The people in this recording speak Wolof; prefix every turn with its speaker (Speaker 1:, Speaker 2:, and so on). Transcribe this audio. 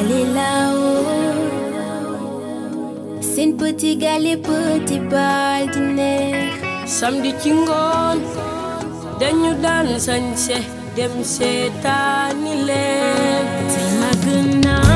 Speaker 1: aller là-haut. Seen petit galle petit bal dîner. samedi ci ngoon dañu daan sañse dem seetaani leen. te mag naa.